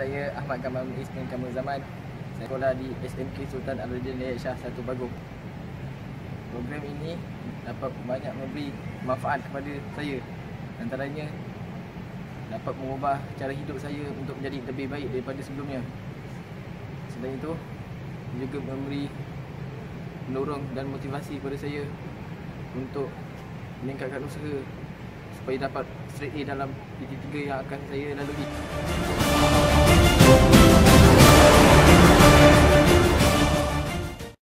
saya Ahmad Kamal Muiz bin Kamal Zaman. Saya sekolah di SMK Sultan Abdul Layak Shah Satu Bagong. Program ini dapat banyak memberi manfaat kepada saya. Antaranya dapat mengubah cara hidup saya untuk menjadi lebih baik daripada sebelumnya. Selain itu, juga memberi mendorong dan motivasi kepada saya untuk meningkatkan usaha supaya dapat straight A dalam PT3 yang akan saya lalui.